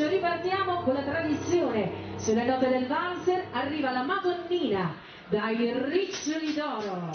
rovescio, ripartiamo con la tradizione. Sulle note del valzer arriva la Madonnina dai riccioli d'oro.